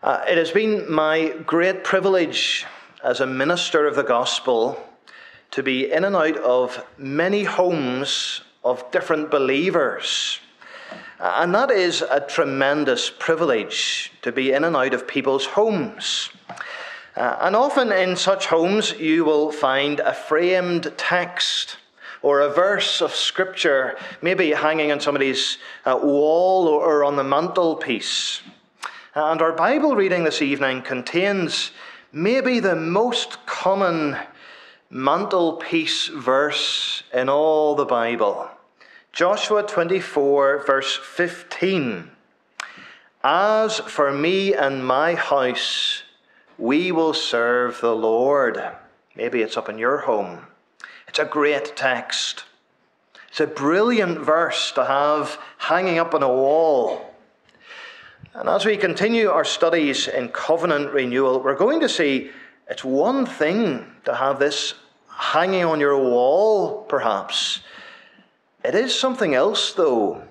Uh, it has been my great privilege as a minister of the gospel to be in and out of many homes of different believers. Uh, and that is a tremendous privilege to be in and out of people's homes. Uh, and often in such homes, you will find a framed text or a verse of scripture, maybe hanging on somebody's uh, wall or on the mantelpiece. And our Bible reading this evening contains maybe the most common mantelpiece verse in all the Bible. Joshua 24, verse 15. As for me and my house, we will serve the Lord. Maybe it's up in your home. It's a great text. It's a brilliant verse to have hanging up on a wall. And as we continue our studies in covenant renewal, we're going to see it's one thing to have this hanging on your wall, perhaps. It is something else, though,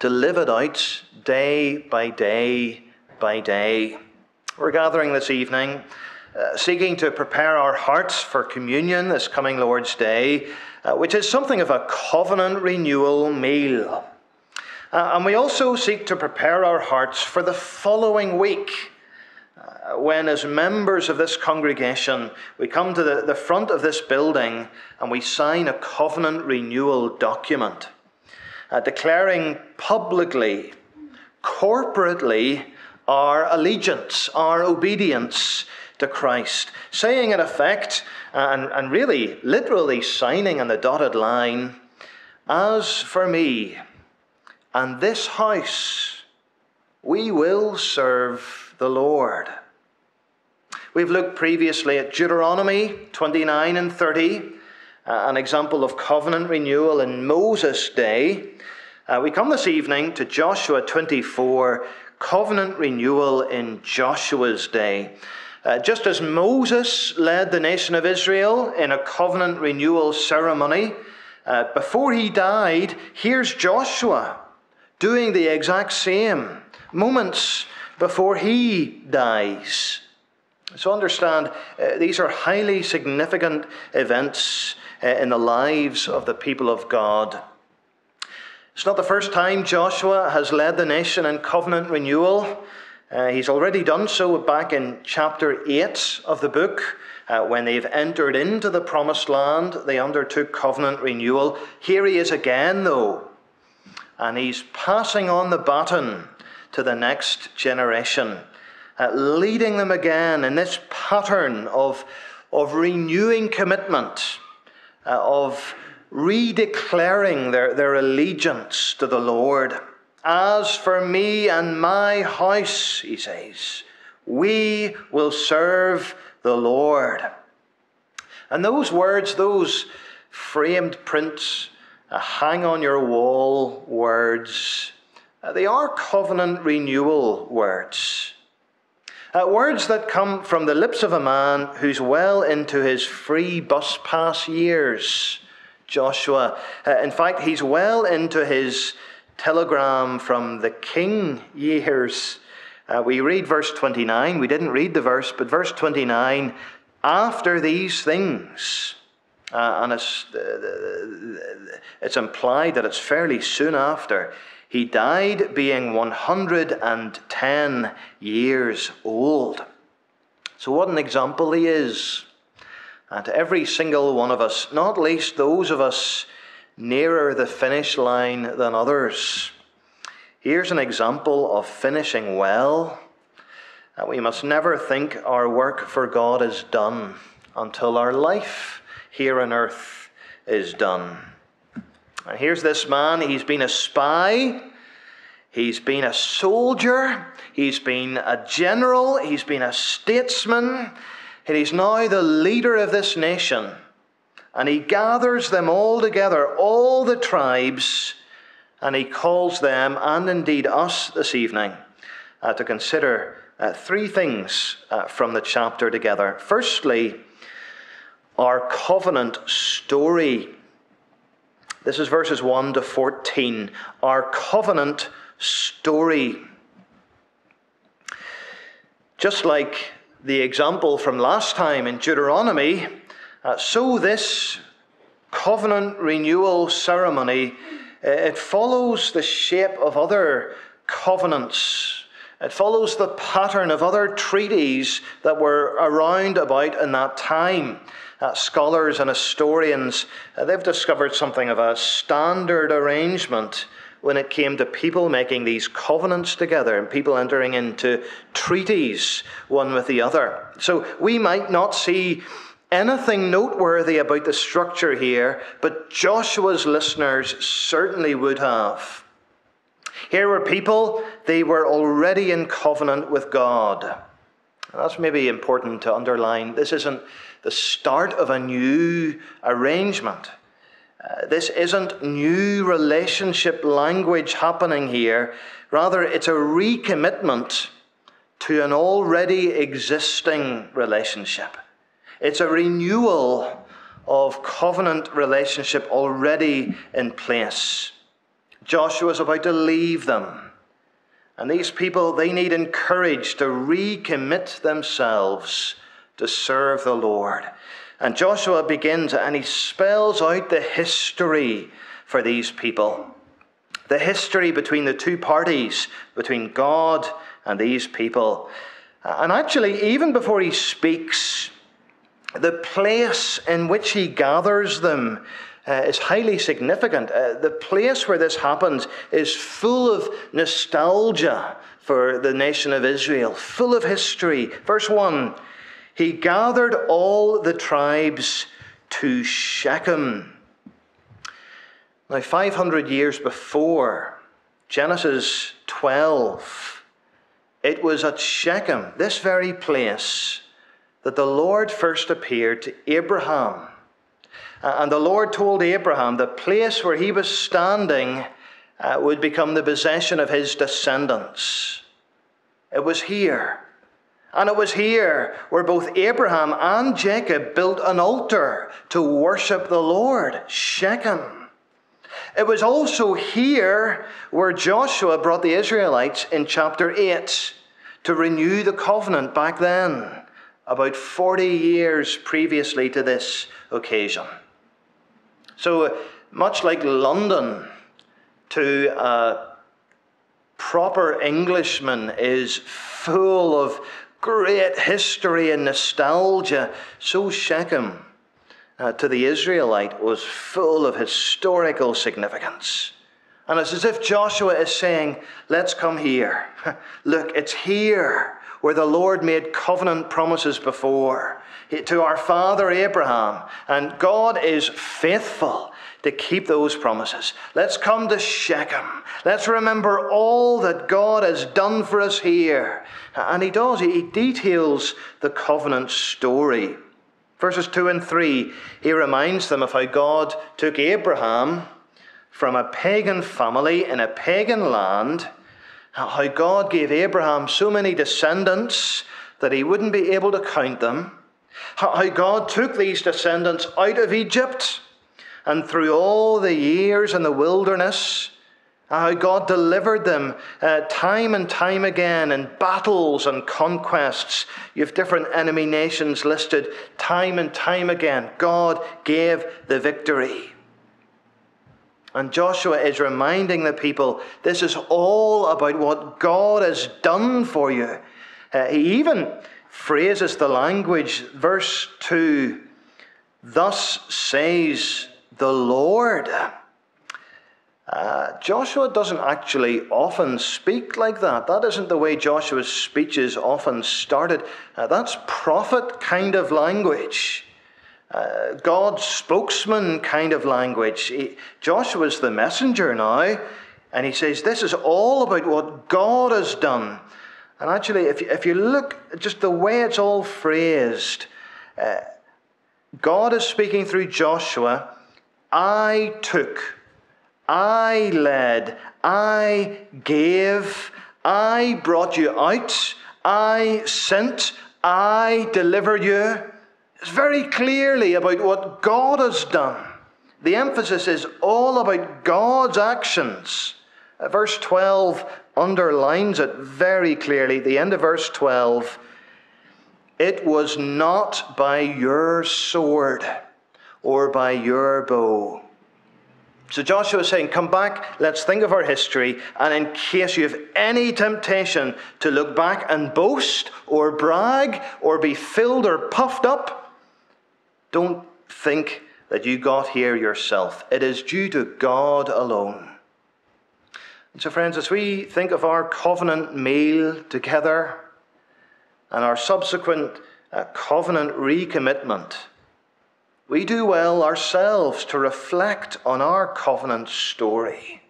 to live it out day by day by day. We're gathering this evening, uh, seeking to prepare our hearts for communion this coming Lord's Day, uh, which is something of a covenant renewal meal. Uh, and we also seek to prepare our hearts for the following week. Uh, when, as members of this congregation, we come to the, the front of this building and we sign a covenant renewal document, uh, declaring publicly, corporately, our allegiance, our obedience to Christ, saying in effect, and, and really literally signing on the dotted line, As for me, and this house we will serve the Lord. We've looked previously at Deuteronomy 29 and 30, uh, an example of covenant renewal in Moses' day. Uh, we come this evening to Joshua 24, covenant renewal in Joshua's day. Uh, just as Moses led the nation of Israel in a covenant renewal ceremony, uh, before he died, here's Joshua doing the exact same moments before he dies. So understand, uh, these are highly significant events uh, in the lives of the people of God. It's not the first time Joshua has led the nation in covenant renewal. Uh, he's already done so back in chapter 8 of the book. Uh, when they've entered into the promised land, they undertook covenant renewal. Here he is again, though, and he's passing on the baton to the next generation, uh, leading them again in this pattern of, of renewing commitment, uh, of redeclaring their, their allegiance to the Lord. As for me and my house, he says, we will serve the Lord. And those words, those framed prints, uh, hang on your wall words. Uh, they are covenant renewal words. Uh, words that come from the lips of a man who's well into his free bus pass years, Joshua. Uh, in fact, he's well into his telegram from the king years. Uh, we read verse 29. We didn't read the verse, but verse 29 after these things. Uh, and it's, uh, it's implied that it's fairly soon after. He died being 110 years old. So, what an example he is. And to every single one of us, not least those of us nearer the finish line than others. Here's an example of finishing well. We must never think our work for God is done until our life here on earth is done. And here's this man, he's been a spy, he's been a soldier, he's been a general, he's been a statesman, and he's now the leader of this nation. And he gathers them all together, all the tribes, and he calls them, and indeed us this evening, uh, to consider uh, three things uh, from the chapter together. Firstly, our covenant story. This is verses 1 to 14. Our covenant story. Just like the example from last time in Deuteronomy, uh, so this covenant renewal ceremony uh, it follows the shape of other covenants. It follows the pattern of other treaties that were around about in that time. Uh, scholars and historians, uh, they've discovered something of a standard arrangement when it came to people making these covenants together and people entering into treaties one with the other. So we might not see anything noteworthy about the structure here, but Joshua's listeners certainly would have. Here were people, they were already in covenant with God. That's maybe important to underline. This isn't the start of a new arrangement. Uh, this isn't new relationship language happening here. Rather, it's a recommitment to an already existing relationship. It's a renewal of covenant relationship already in place. Joshua is about to leave them. And these people, they need encouraged to recommit themselves to serve the Lord. And Joshua begins and he spells out the history for these people. The history between the two parties, between God and these people. And actually, even before he speaks, the place in which he gathers them uh, is highly significant. Uh, the place where this happens is full of nostalgia for the nation of Israel, full of history. Verse 1 He gathered all the tribes to Shechem. Now, 500 years before, Genesis 12, it was at Shechem, this very place that the Lord first appeared to Abraham. And the Lord told Abraham the place where he was standing uh, would become the possession of his descendants. It was here. And it was here where both Abraham and Jacob built an altar to worship the Lord, Shechem. It was also here where Joshua brought the Israelites in chapter 8 to renew the covenant back then about 40 years previously to this occasion. So, much like London, to a proper Englishman is full of great history and nostalgia, so Shechem uh, to the Israelite was full of historical significance. And it's as if Joshua is saying, Let's come here. Look, it's here where the Lord made covenant promises before to our father Abraham, and God is faithful to keep those promises. Let's come to Shechem. Let's remember all that God has done for us here. And he does, he details the covenant story. Verses 2 and 3, he reminds them of how God took Abraham from a pagan family in a pagan land how God gave Abraham so many descendants that he wouldn't be able to count them. How God took these descendants out of Egypt and through all the years in the wilderness, how God delivered them uh, time and time again in battles and conquests. You have different enemy nations listed time and time again. God gave the victory. And Joshua is reminding the people this is all about what God has done for you. Uh, he even phrases the language, verse 2 Thus says the Lord. Uh, Joshua doesn't actually often speak like that. That isn't the way Joshua's speeches often started. Uh, that's prophet kind of language uh, God's spokesman kind of language. He, Joshua's the messenger now, and he says, This is all about what God has done. And actually, if you, if you look just the way it's all phrased, uh, God is speaking through Joshua. I took, I led, I gave, I brought you out, I sent, I delivered you. It's very clearly about what God has done. The emphasis is all about God's actions. Uh, verse 12 underlines it very clearly. The end of verse 12 it was not by your sword or by your bow. So Joshua is saying, Come back, let's think of our history, and in case you have any temptation to look back and boast or brag or be filled or puffed up, don't think that you got here yourself. It is due to God alone. And so, friends, as we think of our covenant meal together and our subsequent uh, covenant recommitment, we do well ourselves to reflect on our covenant story.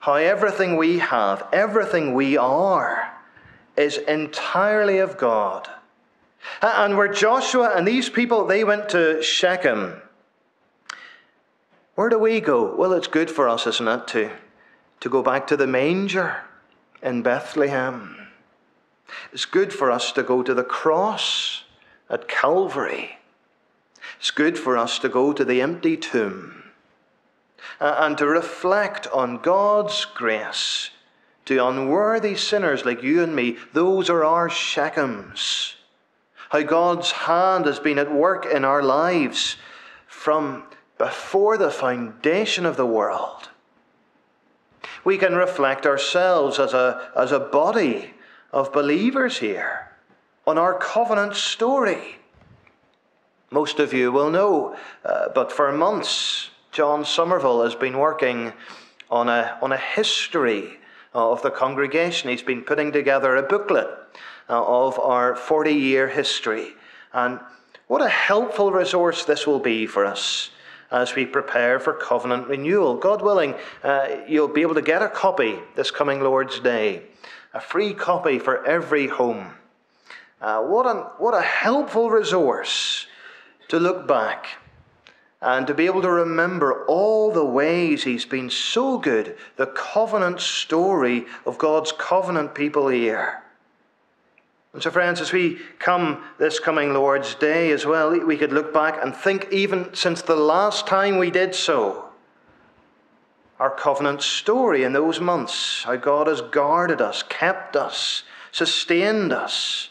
How everything we have, everything we are, is entirely of God. And where Joshua and these people, they went to Shechem. Where do we go? Well, it's good for us, isn't it, to, to go back to the manger in Bethlehem. It's good for us to go to the cross at Calvary. It's good for us to go to the empty tomb and to reflect on God's grace to unworthy sinners like you and me. Those are our Shechems. How God's hand has been at work in our lives from before the foundation of the world. We can reflect ourselves as a, as a body of believers here on our covenant story most of you will know. Uh, but for months, John Somerville has been working on a, on a history of the congregation. He's been putting together a booklet uh, of our 40 year history. And what a helpful resource this will be for us as we prepare for covenant renewal. God willing, uh, you'll be able to get a copy this coming Lord's Day, a free copy for every home. Uh, what, an, what a helpful resource to look back and to be able to remember all the ways He's been so good, the covenant story of God's covenant people here. And so, friends, as we come this coming Lord's Day as well, we could look back and think even since the last time we did so, our covenant story in those months, how God has guarded us, kept us, sustained us,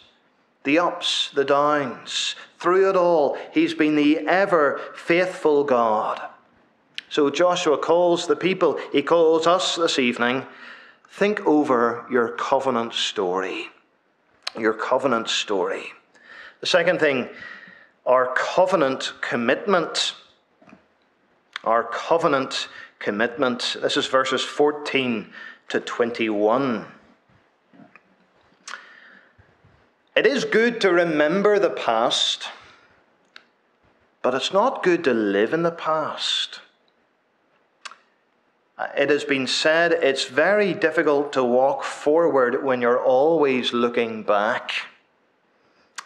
the ups, the downs, through it all, he's been the ever faithful God. So Joshua calls the people, he calls us this evening, think over your covenant story. Your covenant story. The second thing, our covenant commitment. Our covenant commitment. This is verses 14 to 21. It is good to remember the past, but it's not good to live in the past. Uh, it has been said it's very difficult to walk forward when you're always looking back.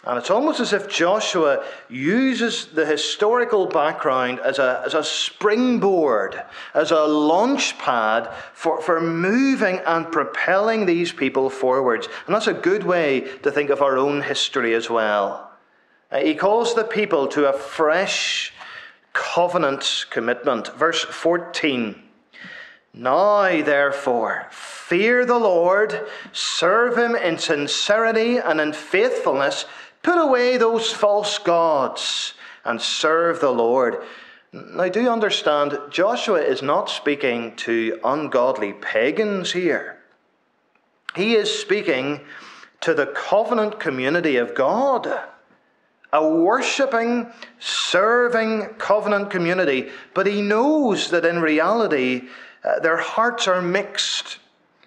And it's almost as if Joshua uses the historical background as a, as a springboard, as a launch pad for, for moving and propelling these people forwards. And that's a good way to think of our own history as well. Uh, he calls the people to a fresh covenant commitment. Verse 14. Now, therefore, fear the Lord, serve him in sincerity and in faithfulness Put away those false gods and serve the Lord. Now, do you understand, Joshua is not speaking to ungodly pagans here. He is speaking to the covenant community of God, a worshipping, serving covenant community. But he knows that in reality, uh, their hearts are mixed.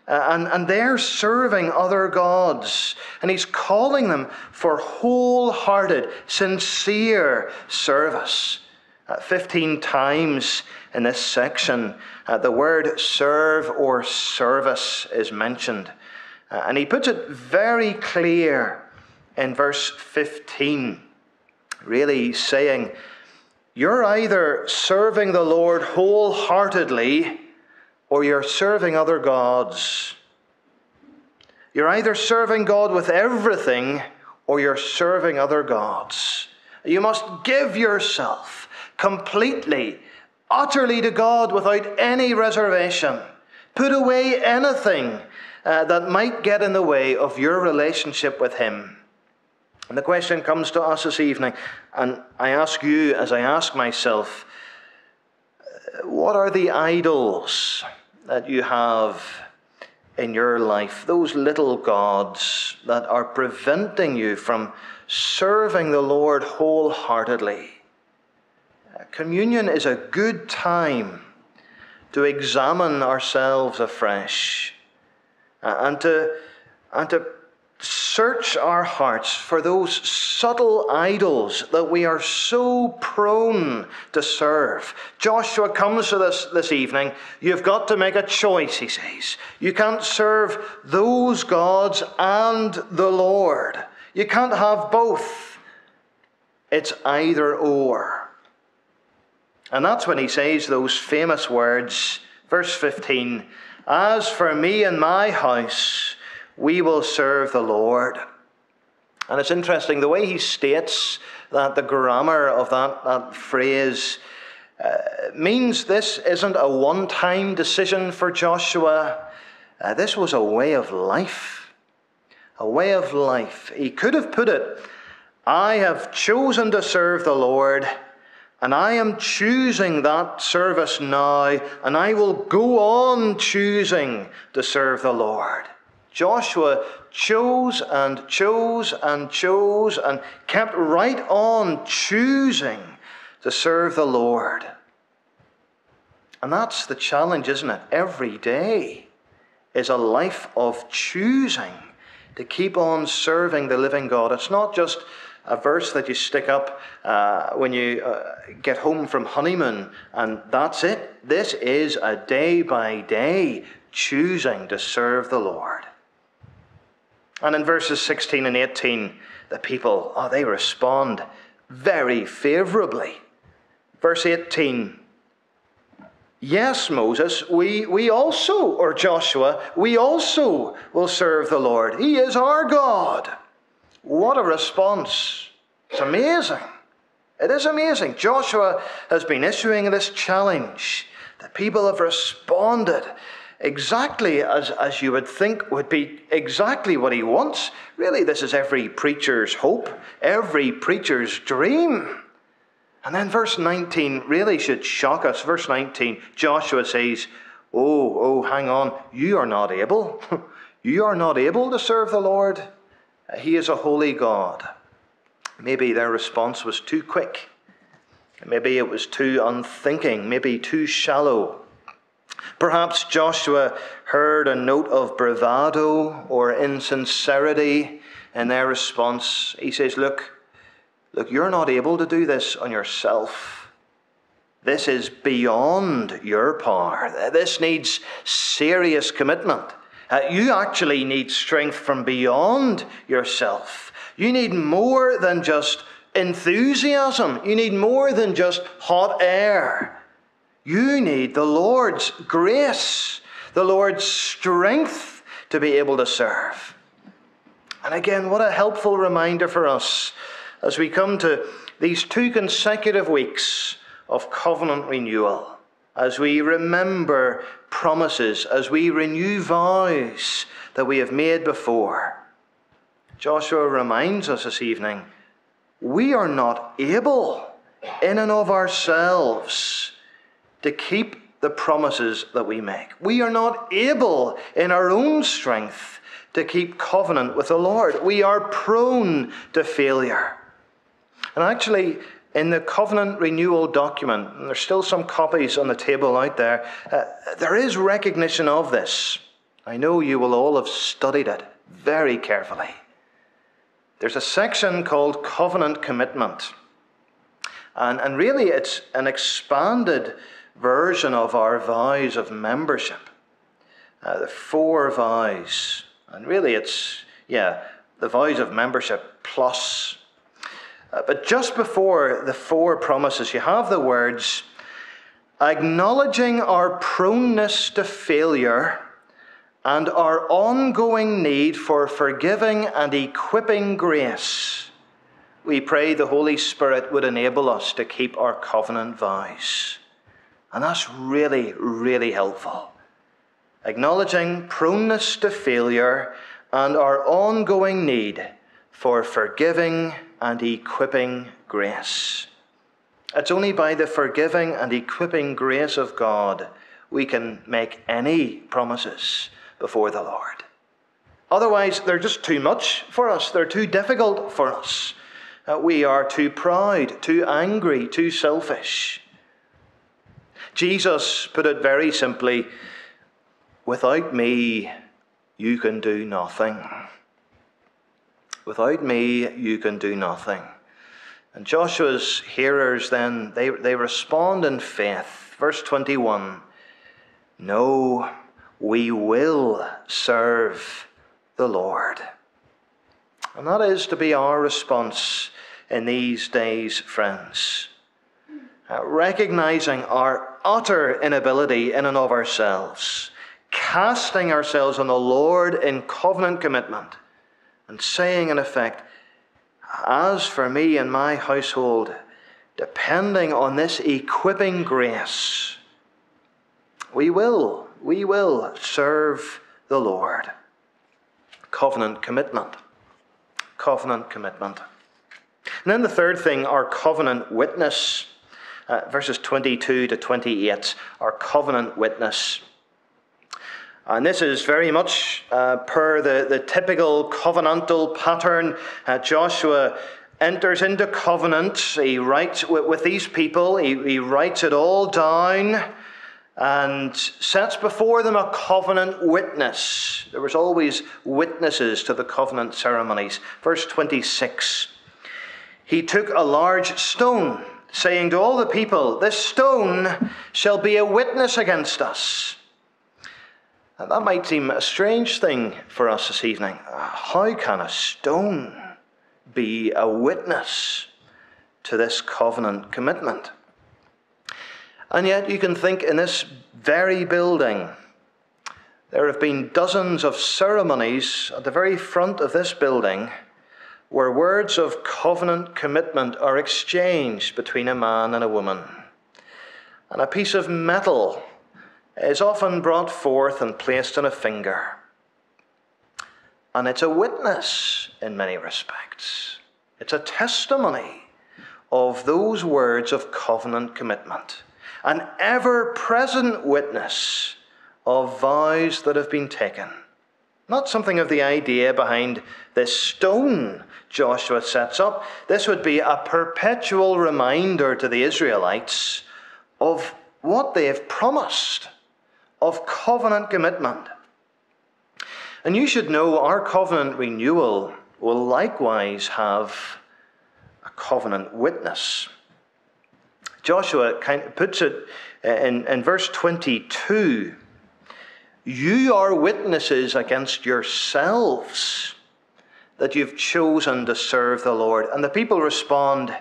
Uh, and, and they're serving other gods. And he's calling them for wholehearted, sincere service. Uh, 15 times in this section, uh, the word serve or service is mentioned. Uh, and he puts it very clear in verse 15, really saying, You're either serving the Lord wholeheartedly or you're serving other gods. You're either serving God with everything or you're serving other gods. You must give yourself completely, utterly to God without any reservation. Put away anything uh, that might get in the way of your relationship with Him. And the question comes to us this evening, and I ask you as I ask myself what are the idols that you have in your life? Those little gods that are preventing you from serving the Lord wholeheartedly. Uh, communion is a good time to examine ourselves afresh uh, and to, and to search our hearts for those subtle idols that we are so prone to serve. Joshua comes to this this evening. You've got to make a choice, he says. You can't serve those gods and the Lord. You can't have both. It's either or. And that's when he says those famous words, verse 15 As for me and my house, we will serve the Lord. And it's interesting, the way he states that the grammar of that, that phrase uh, means this isn't a one time decision for Joshua. Uh, this was a way of life. A way of life. He could have put it, I have chosen to serve the Lord, and I am choosing that service now, and I will go on choosing to serve the Lord. Joshua chose and chose and chose and kept right on choosing to serve the Lord. And that's the challenge, isn't it? Every day is a life of choosing to keep on serving the living God. It's not just a verse that you stick up uh, when you uh, get home from honeymoon and that's it. This is a day by day choosing to serve the Lord. And in verses 16 and 18, the people, oh, they respond very favorably. Verse 18 Yes, Moses, we, we also, or Joshua, we also will serve the Lord. He is our God. What a response! It's amazing. It is amazing. Joshua has been issuing this challenge. The people have responded exactly as, as you would think would be exactly what he wants. Really, this is every preacher's hope, every preacher's dream. And then verse 19 really should shock us. Verse 19, Joshua says, Oh, oh, hang on, you are not able. you are not able to serve the Lord. He is a holy God. Maybe their response was too quick. Maybe it was too unthinking, maybe too shallow. Perhaps Joshua heard a note of bravado or insincerity in their response. He says, Look, look, you're not able to do this on yourself. This is beyond your power. This needs serious commitment. Uh, you actually need strength from beyond yourself. You need more than just enthusiasm. You need more than just hot air. You need the Lord's grace, the Lord's strength to be able to serve. And again, what a helpful reminder for us as we come to these two consecutive weeks of covenant renewal, as we remember promises, as we renew vows that we have made before. Joshua reminds us this evening we are not able in and of ourselves to keep the promises that we make. We are not able in our own strength to keep covenant with the Lord. We are prone to failure. And actually, in the covenant renewal document, and there's still some copies on the table out there, uh, there is recognition of this. I know you will all have studied it very carefully. There's a section called Covenant Commitment. And, and really, it's an expanded version of our vows of membership. Uh, the four vows. And really, it's, yeah, the vows of membership plus. Uh, but just before the four promises, you have the words acknowledging our proneness to failure and our ongoing need for forgiving and equipping grace. We pray the Holy Spirit would enable us to keep our covenant vows. And that's really, really helpful. Acknowledging proneness to failure and our ongoing need for forgiving and equipping grace. It's only by the forgiving and equipping grace of God we can make any promises before the Lord. Otherwise, they're just too much for us, they're too difficult for us. Uh, we are too proud, too angry, too selfish. Jesus put it very simply without me, you can do nothing. Without me, you can do nothing. And Joshua's hearers then, they, they respond in faith. Verse 21 No, we will serve the Lord. And that is to be our response in these days, friends. Uh, recognizing our utter inability in and of ourselves, casting ourselves on the Lord in covenant commitment, and saying, in effect, As for me and my household, depending on this equipping grace, we will, we will serve the Lord. Covenant commitment. Covenant commitment. And then the third thing, our covenant witness. Uh, verses 22 to 28, our covenant witness. And this is very much uh, per the, the typical covenantal pattern. Uh, Joshua enters into covenant. He writes with, with these people, he, he writes it all down and sets before them a covenant witness. There was always witnesses to the covenant ceremonies. Verse 26 He took a large stone, saying to all the people, This stone shall be a witness against us. And that might seem a strange thing for us this evening. How can a stone be a witness to this covenant commitment? And yet, you can think in this very building, there have been dozens of ceremonies at the very front of this building where words of covenant commitment are exchanged between a man and a woman. And a piece of metal is often brought forth and placed on a finger. And it's a witness in many respects. It's a testimony of those words of covenant commitment, an ever present witness of vows that have been taken. Not something of the idea behind this stone Joshua sets up. This would be a perpetual reminder to the Israelites of what they have promised of covenant commitment. And you should know our covenant renewal will likewise have a covenant witness. Joshua kind of puts it uh, in, in verse 22 You are witnesses against yourselves that you've chosen to serve the Lord. And the people respond,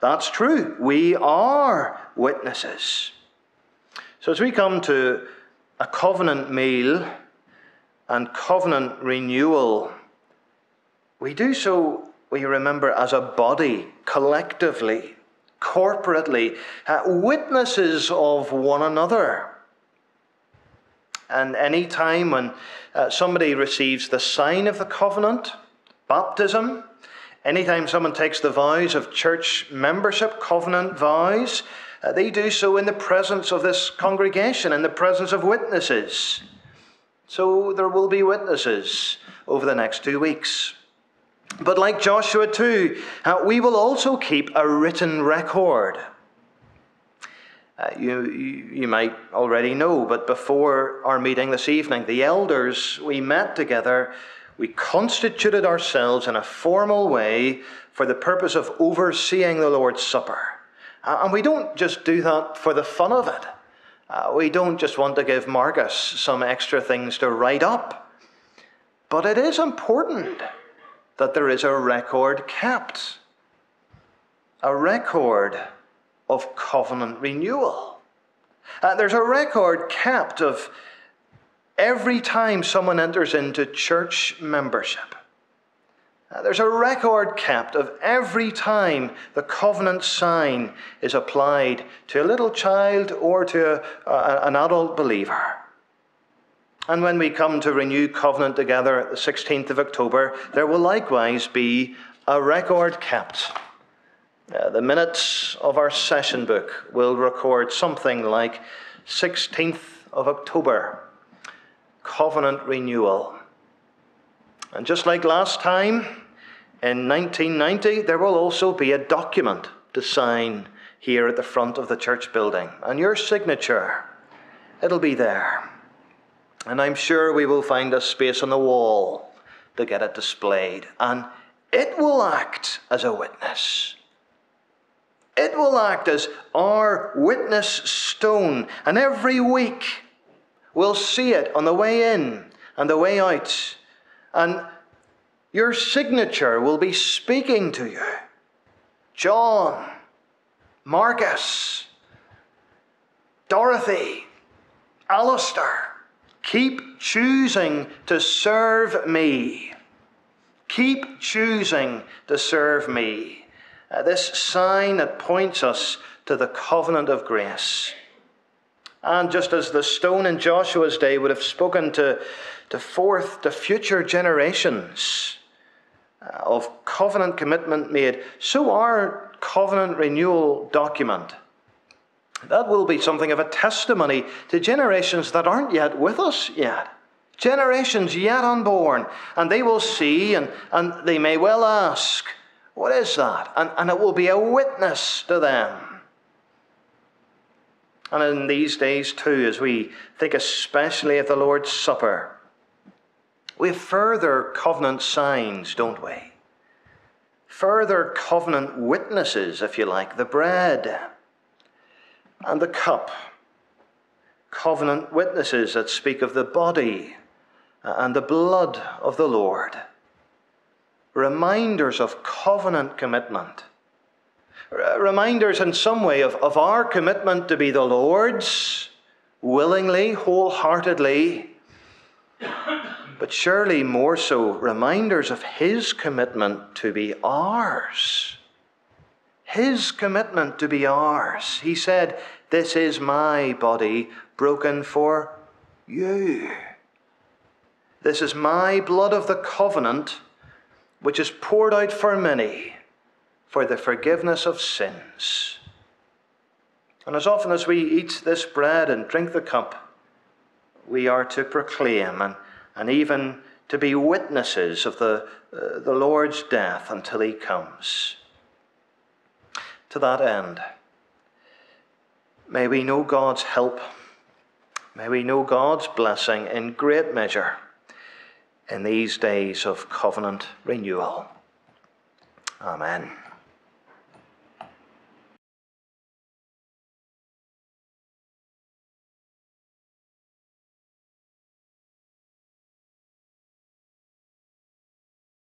That's true. We are witnesses. So as we come to a covenant meal and covenant renewal, we do so, we remember, as a body, collectively, corporately, uh, witnesses of one another. And any time when uh, somebody receives the sign of the covenant, baptism, anytime someone takes the vows of church membership, covenant vows, uh, they do so in the presence of this congregation, in the presence of witnesses. So there will be witnesses over the next two weeks. But like Joshua 2, uh, we will also keep a written record. Uh, you, you might already know, but before our meeting this evening, the elders, we met together, we constituted ourselves in a formal way for the purpose of overseeing the Lord's Supper. And we don't just do that for the fun of it. Uh, we don't just want to give Marcus some extra things to write up. But it is important that there is a record kept a record of covenant renewal. Uh, there's a record kept of every time someone enters into church membership. Uh, there's a record kept of every time the covenant sign is applied to a little child or to a, a, an adult believer. And when we come to renew covenant together at the 16th of October, there will likewise be a record kept. Uh, the minutes of our session book will record something like 16th of October, covenant renewal. And just like last time, in 1990, there will also be a document to sign here at the front of the church building. And your signature, it'll be there. And I'm sure we will find a space on the wall to get it displayed. And it will act as a witness. It will act as our witness stone. And every week we'll see it on the way in and the way out. And your signature will be speaking to you. John, Marcus, Dorothy, Alistair, keep choosing to serve me. Keep choosing to serve me. Uh, this sign that points us to the covenant of grace. And just as the stone in Joshua's day would have spoken to, to fourth, to future generations uh, of covenant commitment made, so our covenant renewal document, that will be something of a testimony to generations that aren't yet with us yet. Generations yet unborn. And they will see and, and they may well ask, What is that? And, and it will be a witness to them. And in these days, too, as we think especially of the Lord's Supper, we have further covenant signs, don't we? Further covenant witnesses, if you like, the bread and the cup. Covenant witnesses that speak of the body and the blood of the Lord. Reminders of covenant commitment Uh, reminders in some way of, of our commitment to be the Lord's, willingly, wholeheartedly, but surely more so, reminders of His commitment to be ours. His commitment to be ours. He said, This is my body broken for you. This is my blood of the covenant, which is poured out for many for the forgiveness of sins. And as often as we eat this bread and drink the cup, we are to proclaim and, and even to be witnesses of the, uh, the Lord's death until he comes. To that end, may we know God's help, may we know God's blessing in great measure in these days of covenant renewal. Amen.